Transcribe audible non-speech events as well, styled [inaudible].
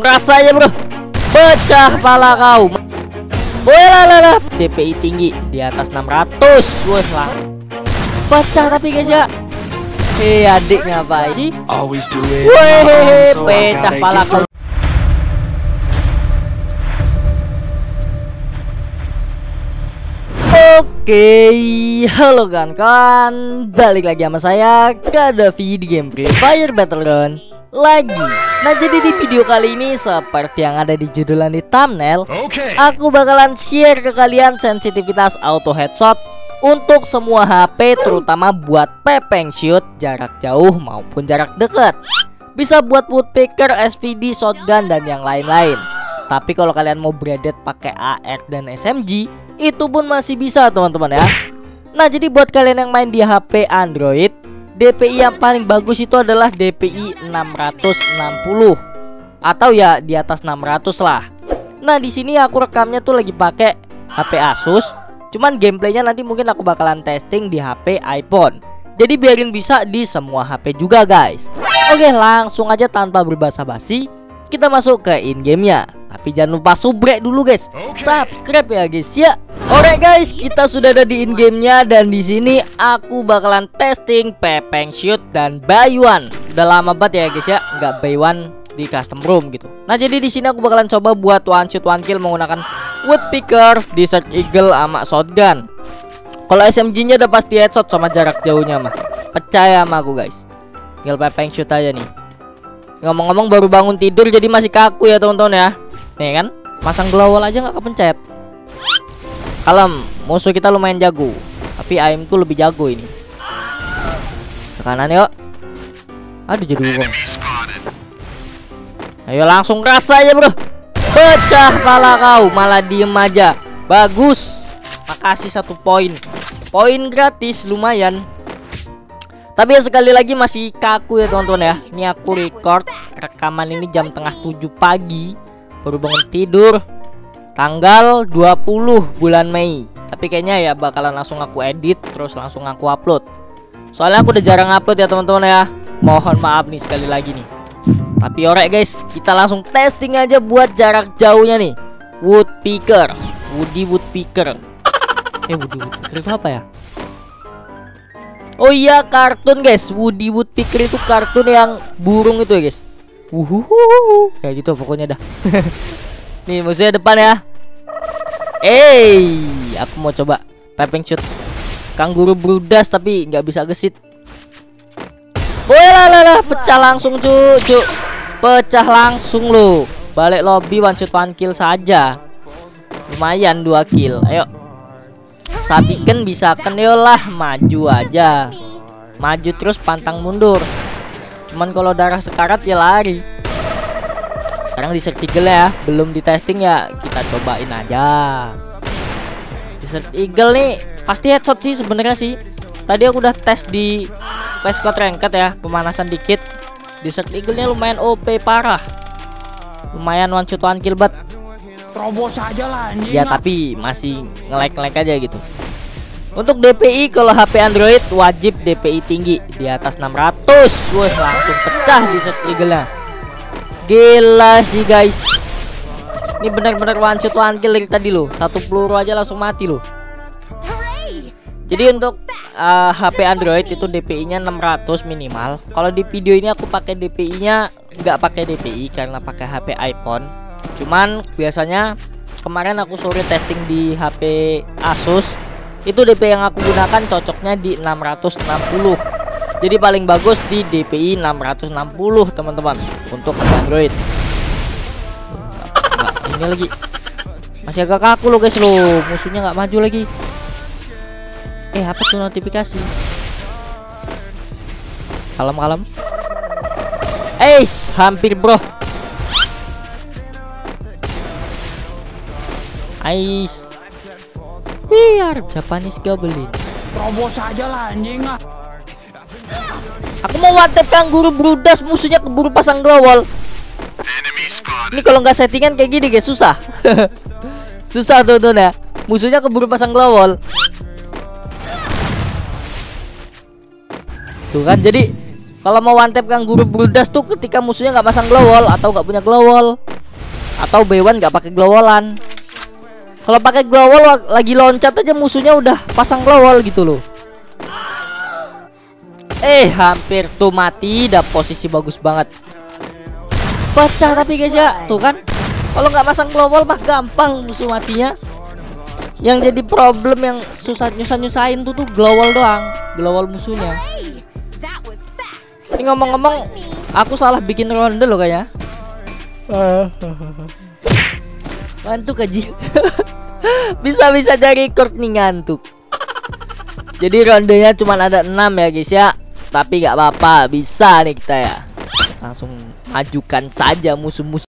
Rasanya bro. Pecah pala kau. Wah lah DPI tinggi di atas 600 Wah lah. Pecah tapi guys ya. Hei adik ngapain sih. Wih pecah pala kau. Oke, halo kan kan Balik lagi sama saya Kadavi di game Free Fire Battleground Lagi Nah jadi di video kali ini Seperti yang ada di judulan di thumbnail Okay. Aku bakalan share ke kalian sensitivitas auto headshot Untuk semua HP terutama buat pepeng shoot Jarak jauh maupun jarak dekat Bisa buat woodpecker, SVD, shotgun dan yang lain-lain tapi kalau kalian mau braided pakai AR dan SMG itu pun masih bisa teman-teman ya. Nah, jadi buat kalian yang main di HP Android, DPI yang paling bagus itu adalah DPI 660 atau ya di atas 600 lah. Nah, di sini aku rekamnya tuh lagi pakai HP Asus. Cuman gameplaynya nanti mungkin aku bakalan testing di HP iPhone. Jadi biarin bisa di semua HP juga guys. Oke, langsung aja tanpa berbasa-basi kita masuk ke in gamenya tapi jangan lupa subrek dulu guys subscribe ya guys ya Alright guys kita sudah ada di in gamenya dan di sini aku bakalan testing pepeng shoot dan one. Udah lama banget ya guys ya nggak one di custom room gitu. Nah jadi di sini aku bakalan coba buat one shoot one kill menggunakan woodpecker desert eagle sama shotgun. Kalau SMG nya udah pasti headshot sama jarak jauhnya mah. Percaya sama aku guys. Tinggal pepeng shoot aja nih. Ngomong-ngomong baru bangun tidur jadi masih kaku ya teman-teman ya. Nih kan? Masang glowwall aja nggak kepencet Kalem Musuh kita lumayan jago. Tapi aim tuh lebih jago ini. Ke kanan yuk. Aduh jadi uang Ayo langsung rasa aja bro. Pecah pala kau. Malah diem aja. Bagus. Makasih satu poin. Poin gratis lumayan. Tapi ya sekali lagi masih kaku ya teman-teman ya. Ini aku record rekaman ini jam tengah 7 pagi. Baru bangun tidur Tanggal 20 bulan Mei. Tapi kayaknya ya bakalan langsung aku edit Terus langsung aku upload. Soalnya aku udah jarang upload ya teman-teman ya. Mohon maaf nih sekali lagi nih. Tapi alright guys. Kita langsung testing aja buat jarak jauhnya nih. Woodpecker. Woody Woodpecker. Eh Woody Woodpecker itu apa ya? Oh iya kartun guys. Woody Woodpecker itu kartun yang burung itu ya guys. Wuhuhuhu Ya gitu pokoknya dah. [laughs] Nih musuhnya depan ya Eh, Aku mau coba Pepeng shoot Kangguru brudas tapi nggak bisa gesit. Woi lah lah Pecah langsung cu cu. Pecah langsung lo. Balik lobby one shot one kill saja. Lumayan dua kill. Ayo. Sabiken bisa kan lah. Maju aja. Maju terus pantang mundur. Cuman kalau darah sekarat ya lari Sekarang di Eagle ya. Belum di testing ya kita cobain aja. Desert Eagle nih Pasti headshot sih sebenarnya sih. Tadi aku udah tes di Westcott Ranked ya Pemanasan dikit. Desert Eagle nya lumayan OP parah. Lumayan one shot one kill but Terobos aja lah anjing. Ya tapi masih nge-lag-nge-lag aja gitu. Untuk DPI kalau HP Android wajib DPI tinggi Di atas 600 Wah langsung pecah di Eagle Gila sih guys. Ini benar-benar one shot one kill dari tadi loh. Satu peluru aja langsung mati loh. Jadi untuk uh, HP Android itu DPI nya 600 minimal. Kalau di video ini aku pakai DPI nya nggak pakai DPI karena pakai HP iPhone Cuman biasanya kemarin aku sore testing di HP Asus. Itu DPI yang aku gunakan cocoknya di 660 jadi paling bagus di DPI 660 teman-teman untuk Android. Nggak, ini lagi. Masih agak kaku loh guys lo musuhnya nggak maju lagi. Eh apa tuh notifikasi? Kalem kalem eh hampir bro. Ais Biar Japanese Goblin Terobos aja lah anjing ah. Aku mau watep kangguru brudas musuhnya keburu pasang growol. Ini kalau nggak settingan kayak gini guys susah. [laughs] Susah tuh tuh ya. Musuhnya keburu pasang growol. Tuh kan jadi kalau mau one tap kangguru brudas tuh ketika musuhnya nggak pasang glowwall atau nggak punya glowwall atau Bewan nggak pakai glowalan kalau pakai glowal wa- lagi loncat aja musuhnya udah pasang glowal gitu loh eh hampir tuh mati. Dah posisi bagus banget. Pecah tapi guys ya. Tuh kan. Kalau nggak pasang global mah gampang musuh matinya. Yang jadi problem yang susah nyusah nyusahin tuh tuh global doang. Global musuhnya. Ini ngomong-ngomong aku salah bikin ronde loh kayaknya [laughs] ngantuk aja [laughs] bisa-bisa dari record nih ngantuk. Jadi rondenya cuma ada 6 ya guys ya tapi nggak apa-apa bisa nih kita ya. Langsung majukan saja musuh-musuh